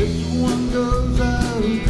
Except one goes out